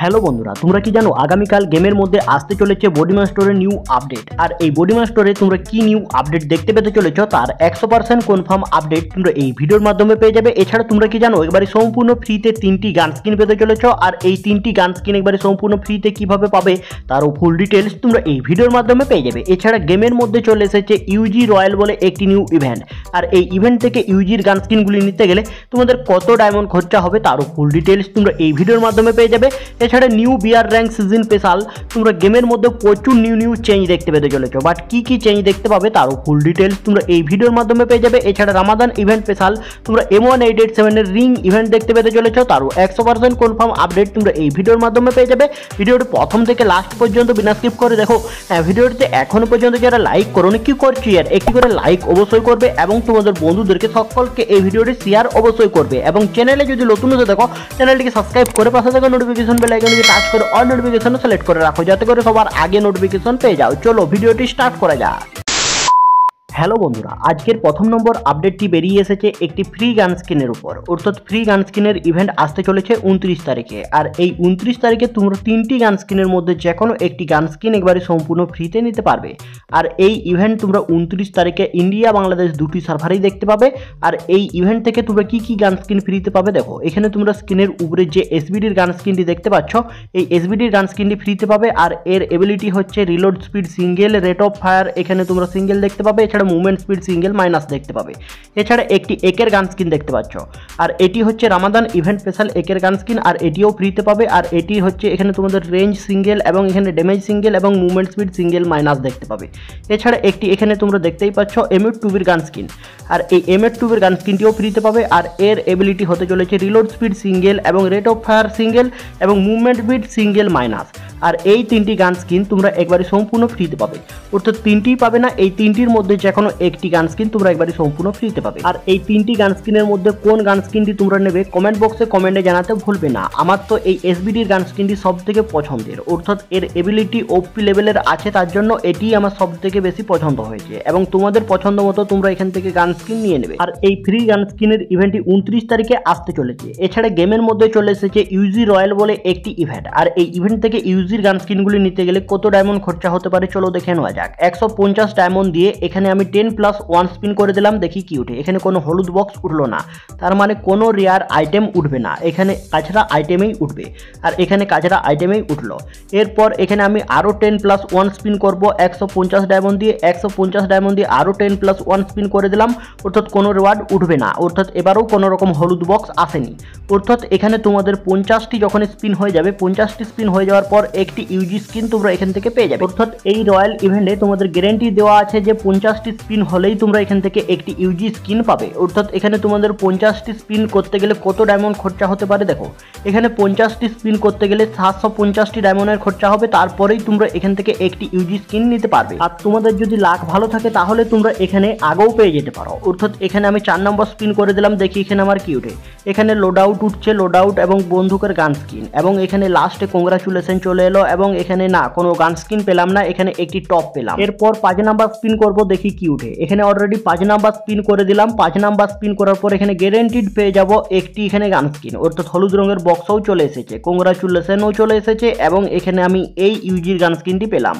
Hello বন্ধুরা, তোমরা কি জানো আগামীকাল গেমের মধ্যে আসতে চলেছে বডি মাস্টারের নিউ আপডেট আর এই বডি মাস্টারে তোমরা কি নিউ আপডেট দেখতে পেতে চলেছো তার একশো পার্সেন্ট কনফার্ম আপডেট তোমরা এই ভিডিওর মাধ্যমে পেয়ে যাবে। এছাড়া তোমরা কি জানো এবারে সম্পূর্ণ ফ্রিতে তিনটি গান স্কিন পেতে চলেছ আর এই তিনটি গান স্কিন একবারে সম্পূর্ণ ফ্রিতে কীভাবে পাবে তারও ফুল ডিটেলস তোমরা এই ভিডিওর মাধ্যমে পেয়ে যাবে। এছাড়া গেমের মধ্যে চলে এসেছে ইউজি রয়্যাল বলে একটি নিউ ইভেন্ট আর এই ইভেন্ট থেকে ইউজির গান স্কিনগুলি নিতে গেলে তোমাদের কত ডায়মন্ড খরচা হবে তারও ফুল ডিটেলস তোমরা এই ভিডিওর মাধ্যমে পেয়ে যাবে। এছাড়া new year rank season special তোমরা গেমের মধ্যে প্রচুর নিউ নিউ চেঞ্জ দেখতে পেতে চলেছো। বাট কি কি চেঞ্জ দেখতে পাবে তারও ফুল ডিটেলস তোমরা এই ভিডিওর মাধ্যমে পেয়ে যাবে। এছাড়া রামাদান ইভেন্ট স্পেশাল তোমরা এম ওয়ান এইট এইট সেভেনের রিং ইভেন্ট দেখতে পেতে চলেছো। তারও একশো পার্সেন্ট কনফার্ম আপডেট তোমরা এই ভিডিওর মাধ্যমে পেয়ে যাবে। ভিডিওটি প্রথম থেকে লাস্ট পর্যন্ত বিনা স্কিপ করে দেখো। হ্যাঁ, ভিডিওটিতে এখনও পর্যন্ত যারা লাইক করোনি কি করছি আর? একটি করে লাইক অবশ্যই করবে এবং তোমাদের বন্ধুদেরকে সকলকে এই ভিডিওটি শেয়ার অবশ্যই করবে। এবং চ্যানেলে যদি নতুন হতে দেখো চ্যানেলটিকে সাবস্ক্রাইব করে পাশে থাকা নোটিফিকেশন বেল আইকনটি টাচ করে অল নোটিফিকেশন সিলেক্ট করে রাখো, যাতে করে সবার আগে নোটিফিকেশন পেয়ে যাও। চলো ভিডিওটি স্টার্ট করা যাক। হ্যালো বন্ধুরা, আজকের প্রথম নম্বর আপডেটটি বেরিয়ে এসেছে একটি ফ্রি গান স্কিনের উপর। অর্থাৎ ফ্রি গান স্কিনের ইভেন্ট আসতে চলেছে উনত্রিশ তারিখে। আর এই উনত্রিশ তারিখে তোমরা তিনটি গান স্কিনের মধ্যে যে কোনো একটি গান স্কিন একবারে সম্পূর্ণ ফ্রিতে নিতে পারবে। আর এই ইভেন্ট তোমরা উনত্রিশ তারিখে ইন্ডিয়া বাংলাদেশ দুটি সার্ভারেই দেখতে পাবে। আর এই ইভেন্ট থেকে তোমরা কি কি গান স্কিন ফ্রিতে পাবে দেখো, এখানে তোমরা স্কিনের উপরে যে এসবিডির গান স্কিনটি দেখতে পাচ্ছ, এই এসবিডির গান স্কিনটি ফ্রিতে পাবে। আর এর এবিলিটি হচ্ছে reload speed single rate of fire এখানে তোমরা সিঙ্গেল দেখতে পাবে। এছাড়া মুভমেন্ট স্পিড সিঙ্গেল মাইনাস দেখতে পাবে। এছাড়া একটি একের গান স্কিন দেখতে পাচ্ছ। আর এটি হচ্ছে রামাদান ইভেন্ট স্পেশাল একের গান স্কিন আর এটিও ফ্রিতে পাবে। আর এটি হচ্ছে এখানে তোমাদের রেঞ্জ সিঙ্গেল এবং এখানে ড্যামেজ সিঙ্গেল এবং মুভমেন্ট স্পিড সিঙ্গেল মাইনাস দেখতে পাবে। এছাড়া একটি এখানে তোমরা দেখতেই পাচ্ছ এমএড টুবির গান স্কিন আর এই এমএড টুবির গান স্কিনটিও ফ্রিতে পাবে। আর এর এবিলিটি হতে চলেছে রিলোড স্পিড সিঙ্গেল এবং রেট অফ ফায়ার সিঙ্গেল এবং মুভমেন্ট স্পিড সিঙ্গেল মাইনাস আর এই তিনটি গান স্কিন তোমরা একবারে সম্পূর্ণ ফ্রিতে পাবে। অর্থাৎ তিনটিই পাবে না, এই তিনটির মধ্যে যে কোনো একটি গান স্কিন তোমরা একবারে সম্পূর্ণ ফ্রিতে পাবে। আর এই তিনটি গান স্কিনের মধ্যে কোন গান স্কিনটি তোমরা নেবে কমেন্ট বক্সে কমেন্টে জানাতে ভুলবে না। আমার তো এই এসবিডির গান স্কিনটি সব থেকে পছন্দের। অর্থাৎ এর এবিলিটি ওপি লেভেলের আছে, তার জন্য এটি আমার সব থেকে বেশি পছন্দ হয়েছে। এবং তোমাদের পছন্দ মতো তোমরা এখান থেকে গান স্কিন নিয়ে নেবে। আর এই ফ্রি গান স্কিনের ইভেন্টটি উনত্রিশ তারিখে আসতে চলেছে। এছাড়া গেমের মধ্যে চলে এসেছে ইউজি রয়্যাল বলে একটি ইভেন্ট আর এই ইভেন্ট থেকে ইউজির গান স্কিনগুলি নিতে গেলে কত ডায়মন্ড খরচা হতে পারে, চলো দেখে নেওয়া যাক। একশো পঞ্চাশ ডায়মন্ড দিয়ে এখানে আমি টেন প্লাস ওয়ান স্পিন করে দিলাম, দেখি কি উঠে। এখানে কোনো হলুদ বক্স উঠল না। তার মানে কোনো রেয়ার আইটেম উঠবে না। এখানে কাছড়া আইটেমেই উঠবে। আর এখানে কাছড়া আইটেমেই উঠল। এরপর এখানে আমি আরও টেন প্লাস ওয়ান স্পিন করব। একশো পঞ্চাশ ডায়মন্ড দিয়ে একশো পঞ্চাশ ডায়মন্ড দিয়ে আরও টেন প্লাস ওয়ান স্পিন করে দিলাম। অর্থাৎ কোনো রেওয়ার্ড উঠবে না। অর্থাৎ এবারও কোনো রকম হলুদ বক্স আসেনি। অর্থাৎ এখানে তোমাদের পঞ্চাশটি যখন স্পিন হয়ে যাবে, পঞ্চাশটি স্পিন হয়ে যাওয়ার পর একটি ইউজি স্কিন তোমরা এখান থেকে পেয়ে যাবে। অর্থাৎ এই রয়্যাল ইভেন্টে তোমাদের গ্যারেন্টি দেওয়া আছে যে পঞ্চাশটি স্পিন হলেই তোমরা এখান থেকে একটি ইউজি স্কিন পাবে। অর্থাৎ এখানে তোমাদের পঞ্চাশটি স্পিন করতে গেলে কত ডায়মন্ড খরচা হতে পারে দেখো। এখানে পঞ্চাশটি স্পিন করতে গেলে সাতশো পঞ্চাশটি ডায়মন্ডের খরচা হবে, তারপরেই তোমরা এখান থেকে একটি ইউজি স্কিন নিতে পারবে। আর তোমাদের যদি লাখ ভালো থাকে, তাহলে তোমরা এখানে আগেও পেয়ে যেতে পারো। অর্থাৎ এখানে আমি চার নম্বর স্পিন করে দিলাম, দেখি এখানে আমার কি উঠে। এখানে লোড আউট উঠছে লোড আউট এবং বন্দুকের গান স্কিন এবং এখানে লাস্টে কংগ্রাচুলেশন চলে এলো, এবং এখানে না, কোনো গান স্কিন পেলাম না, এখানে একটি টপ পেলাম। এরপর পাঁচ নাম্বার স্পিন করব, দেখি উঠে এখানে অলরেডি পাঁচ নাম্বার স্পিন করে দিলাম। পাঁচ নাম্বার স্পিন করার পর এখানে গ্যারেন্টিড পেয়ে যাব একটি এখানে গান স্কিন অর্থাৎ হলুদ রঙের বক্সও চলে এসেছে। কংগ্রাচুলেশনও চলে এসেছে এবং এখানে আমি এই ইউজির গান স্কিনটি পেলাম।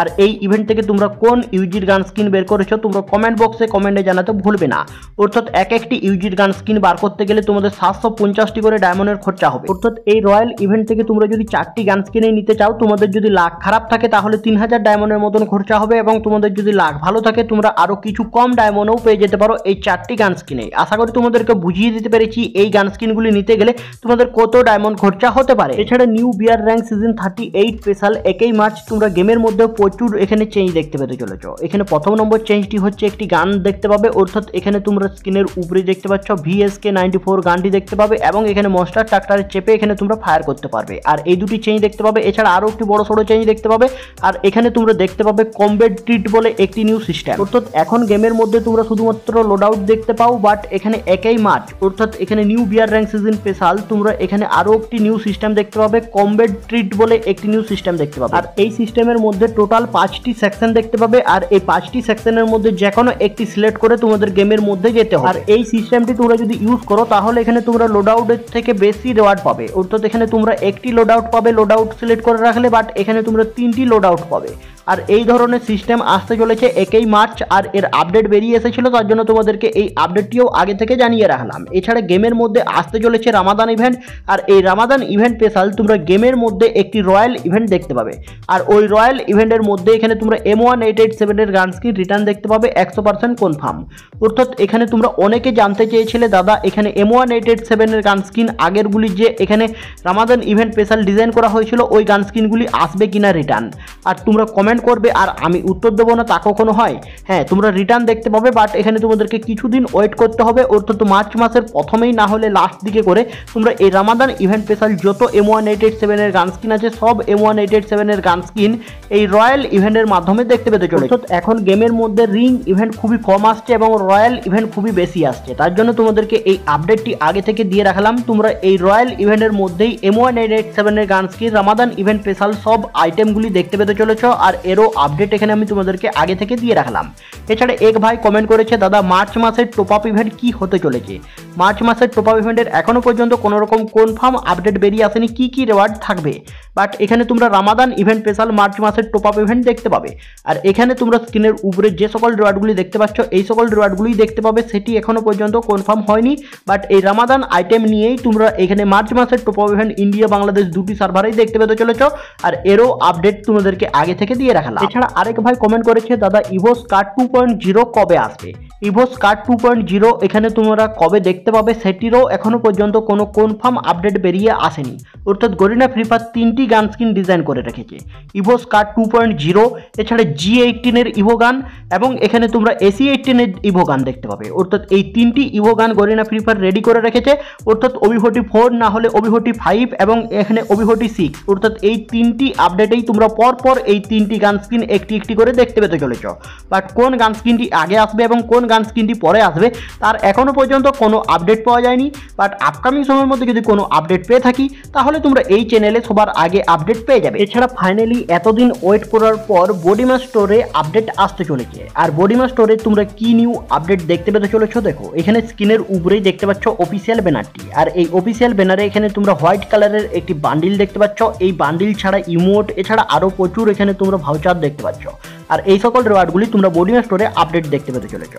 আর এই ইভেন্ট থেকে তোমরা কোন ইউজির গান স্কিন বের করেছ, তোমরা কমেন্ট বক্সে কমেন্টে জানাতে ভুলবে না। অর্থাৎ এক একটি ইউজির গান স্কিন বার করতে গেলে তোমাদের সাতশো পঞ্চাশটি করে ডায়মন্ডের খরচা হবে। অর্থাৎ এই রয়্যাল ইভেন্ট থেকে তোমরা যদি চারটি গান স্কিনে নিতে চাও, তোমাদের যদি লাখ খারাপ থাকে, তাহলে তিন হাজার ডায়মন্ডের মতন খরচা হবে এবং তোমাদের যদি লাখ ভালো থাকে, তোমরা আরও কিছু কম ডায়মন্ডও পেয়ে যেতে পারো এই চারটি গান স্কিনে আশা করি তোমাদেরকে বুঝিয়ে দিতে পেরেছি এই গান স্কিনগুলি নিতে গেলে তোমাদের কত ডায়মন্ড খরচা হতে পারে। এছাড়া new year rank season thirty eight special একই মার্চ তোমরা গেমের মধ্যে প্রচুর এখানে চেঞ্জ দেখতে পেতে চলেছ। এখানে প্রথম নম্বর চেঞ্জটি হচ্ছে একটি গান দেখতে পাবে, অর্থাৎ এখানে তোমরা স্ক্রিনের উপরে দেখতে পাচ্ছ ভিএসকে নাইনটি ফোর গানটি দেখতে পাবে এবং এখানে মস্টার ট্রাক্টারে চেপে এখানে তোমরা ফায়ার করতে পারবে। আর এই দুটি চেঞ্জ দেখতে পাবে, এছাড়া আরও একটি বড় সড়ো চেঞ্জ দেখতে পাবে, আর এখানে তোমরা দেখতে পাবে কমবেট ট্রিট বলে একটি নিউ সিস্টেম অর্থাৎ এখন গেমের মধ্যে তোমরা শুধুমাত্র লোড আউট দেখতে পাও বাট এখানে একই মার্চ অর্থাৎ এখানে new year rank season special তোমরা এখানে আরও একটি নিউ সিস্টেম দেখতে পাবে কমবেট ট্রিট বলে একটি নিউ সিস্টেম দেখতে পাবে। আর এই সিস্টেমের মধ্যে টোটাল টোটাল পাঁচটি সেকশন দেখতে পাবে, আর এই পাঁচটি সেকশনের মধ্যে যে কোনো একটি সিলেক্ট করে তোমাদের গেমের মধ্যে যেতে হবে। আর এই সিস্টেমটি তোমরা যদি ইউজ করো, তাহলে এখানে তোমরা লোড আউটের থেকে বেশি রেওয়ার্ড পাবে। অর্থাৎ এখানে তোমরা একটি লোড আউট পাবে লোড আউট সিলেক্ট করে রাখলে বাট এখানে তোমরা তিনটি লোড আউট পাবে। আর এই ধরনের সিস্টেম আসতে চলেছে একই মার্চ, আর এর আপডেট বেরিয়ে এসেছিল, তার জন্য তোমাদেরকে এই আপডেটটিও আগে থেকে জানিয়ে রাখলাম। এছাড়া গেমের মধ্যে আসতে চলেছে রামাদান ইভেন্ট আর এই রামাদান ইভেন্ট স্পেশাল তোমরা গেমের মধ্যে একটি রয়্যাল ইভেন্ট দেখতে পাবে। আর ওই রয়্যাল ইভেন্টের মধ্যে এখানে তোমরা এম ওয়ান এইট এইট সেভেনের গান স্ক্রিন রিটার্ন দেখতে পাবে, একশো পার্সেন্ট কনফার্ম অর্থাৎ এখানে তোমরা অনেকে জানতে চেয়েছিলে, দাদা, এখানে এম ওয়ান এইট এইট সেভেনের গান স্ক্রিন আগেরগুলি যে এখানে রামাদান ইভেন্ট স্পেশাল ডিজাইন করা হয়েছিল, ওই গান স্ক্রিনগুলি আসবে কিনা রিটার্ন আর তোমরা কমেন্ট করবে আর আমি উত্তর দেবো না, তা কখনো হয়? হ্যাঁ তোমরা রিটার্ন দেখতে পাবে বাট এখানে তোমাদেরকে কিছুদিন ওয়েট করতে হবে, অর্থাৎ মার্চ মাসের প্রথমেই না হলে লাস্ট দিকে করে তোমরা এই রামাদান ইভেন্ট স্পেশাল যত এম ওয়ান এইট এইট সেভেনের গান স্কিন আছে, সব এম ওয়ান এইট এইট সেভেনের গান স্কিন এই রয়্যাল ইভেন্টের মাধ্যমে দেখতে পেতে চলে অর্থাৎ এখন গেমের মধ্যে রিং ইভেন্ট খুবই কম আসছে এবং রয়্যাল ইভেন্ট খুবই বেশি আসছে। তার জন্য তোমাদেরকে এই আপডেটটি আগে থেকে দিয়ে রাখলাম, তোমরা এই রয়্যাল ইভেন্টের মধ্যেই এম ওয়ান এইট এইট সেভেনের gun skin Ramadan event special সব আইটেমগুলি দেখতে পেতে চলেছ, আর এরও আপডেট এখানে আমি তোমাদেরকে আগে থেকে দিয়ে রাখলাম। এছাড়া এক ভাই কমেন্ট করেছে, দাদা, মার্চ মাসের টপ আপ ইভেন্ট কী হতে চলেছে? মার্চ মাসের টপ আপ ইভেন্টের এখনও পর্যন্ত কোনোরকম কনফার্ম আপডেট বেরিয়ে আসেনি, কী কী রেওয়ার্ড থাকবে? বাট এখানে তোমরা রামাদান ইভেন্ট স্পেশাল মার্চ মাসের টপ আপ ইভেন্ট দেখতে পাবে। আর এখানে তোমরা স্ক্রিনের উপরে যে সকল রেওয়ার্ডগুলি দেখতে পাচ্ছ, এই সকল রেওয়ার্ডগুলি দেখতে পাবে, সেটি এখনও পর্যন্ত কনফার্ম হয়নি। বাট এই রামাদান আইটেম নিয়েই তোমরা এখানে মার্চ মাসের top up event India Bangladesh দুটি সার্ভারেই দেখতে পেতে চলেছ। আর এরও আপডেট তোমাদেরকে আগে থেকে দিয়ে রাখলাম এছাড়া আরেক ভাই কমেন্ট করেছে, দাদা Evos card two point zero কবে আসবে? Evos card two point zero এখানে তোমরা কবে দেখতে পাবে, সেটিরও এখনও পর্যন্ত কোনো কনফার্ম আপডেট বেরিয়ে আসেনি। অর্থাৎ গরিনা ফ্রি ফায়ার তিনটি গান স্কিন ডিজাইন করে রেখেছে। Evos card two point zero, এছাড়া জি এইটিনের ইভো গান, এবং এখানে তোমরা এসি এইটিনের ইভো গান দেখতে পাবে। অর্থাৎ এই তিনটি ইভো গান গরিনা ফ্রি ফায়ার রেডি করে রেখেছে। অর্থাৎ ওবিফোর্টি ফোর না হলে ওবিফোর্টি ফাইভ এবং এখানে ওবিফোর্টি সিক্স। অর্থাৎ এই তিনটি আপডেটেই তোমরা পর পর এই তিনটি গান স্কিন একটি একটি করে দেখতে পেতে চলেছ। বাট কোন গান স্কিনটি আগে আসবে এবং কোন গান স্কিনটি পরে আসবে, তার এখনও পর্যন্ত কোনো আপডেট পাওয়া যায়নি। বাট আপকামিং সময়ের মধ্যে যদি কোনো আপডেট পেয়ে থাকি, তাহলে তোমরা এই চ্যানেলে সবার আগে আপডেট পেয়ে যাবে। এছাড়া ফাইনালি এতদিন ওয়েট করার পর বডিমা স্টোরে আপডেট আসতে চলেছে। আর বডিমা স্টোরে তোমরা কি নিউ আপডেট দেখতে পেতে চলেছো দেখো। এখানে স্ক্রিনের উপরেই দেখতে পাচ্ছ অফিসিয়াল ব্যানারটি আর এই অফিসিয়াল ব্যানারে এখানে তোমরা হোয়াইট কালারের একটি বান্ডিল দেখতে পাচ্ছ। এই বান্ডিল ছাড়া ইমোট এছাড়া আরও প্রচুর এখানে তোমরা ভাউচার দেখতে পাচ্ছ। আর এই সকল রেওয়ার্ডগুলি তোমরা বডিমা স্টোরে আপডেট দেখতে পেতে চলেছ।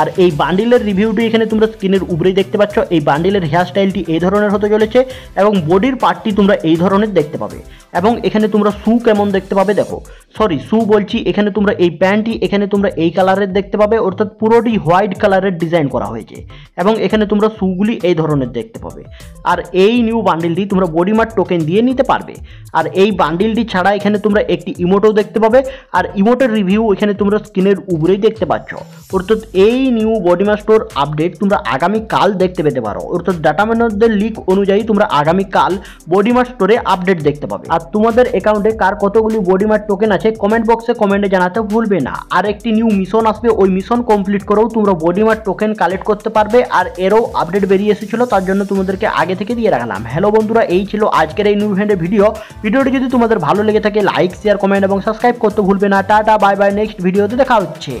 আর এই বান্ডিলের রিভিউটি এখানে তোমরা স্ক্রিনের উপরেই দেখতে পাচ্ছ। এই বান্ডিলের হেয়ার স্টাইলটি এই ধরনের হতে চলেছে এবং বডির পার্টটি তোমরা এই ধরনের দেখতে পাবে। এবং এখানে তোমরা শু কেমন দেখতে পাবে দেখো। সরি শু বলছি, এখানে তোমরা এই প্যান্টটি, এখানে তোমরা এই কালারের দেখতে পাবে, অর্থাৎ পুরোটি হোয়াইট কালারের ডিজাইন করা হয়েছে। এবং এখানে তোমরা শুগুলি এই ধরনের দেখতে পাবে। আর এই নিউ বান্ডিলটি তোমরা বডিমার্ট টোকেন দিয়ে নিতে পারবে। আর এই বান্ডিলটি ছাড়া এখানে তোমরা একটি ইমোটও দেখতে পাবে। আর ইমোটের রিভিউ এখানে তোমরা স্ক্রিনের উপরেই দেখতে পাচ্ছ। অর্থাৎ এই নিউ বডিমা স্টোর আপডেট তোমরা আগামীকাল দেখতে পেতে পারো। অর্থাৎ ডাটা ম্যানেজারদের লিক অনুযায়ী তোমরা আগামীকাল বডিমার স্টোরে আপডেট দেখতে পাবে। আর তোমাদের অ্যাকাউন্টে কার কতগুলি বডিমার টোকেন আছে কমেন্ট বক্সে কমেন্টে জানাতে ভুলবে না। আর একটি নিউ মিশন আসবে, ওই মিশন কমপ্লিট করেও তোমরা বডিমার টোকেন কালেক্ট করতে পারবে, আর এরও আপডেট বেরিয়ে এসেছিল, তার জন্য তোমাদেরকে আগে থেকে দিয়ে রাখলাম। হ্যালো বন্ধুরা, এই ছিল আজকের এই নিউ ইভেন্টের ভিডিও ভিডিওটি যদি তোমাদের ভালো লেগে থাকে লাইক শেয়ার কমেন্ট এবং সাবস্ক্রাইব করতে ভুলবে না। টাটা বাই বাই নেক্সট ভিডিওতে দেখা হচ্ছে।